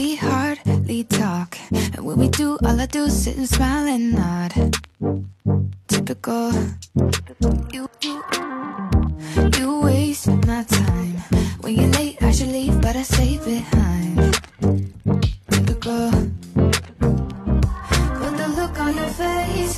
we hardly talk. And when we do, all I do is sit and smile and nod. Typical. You, you, you waste my time. When you're late, I should leave, but I stay behind. Typical. Put the look on your face.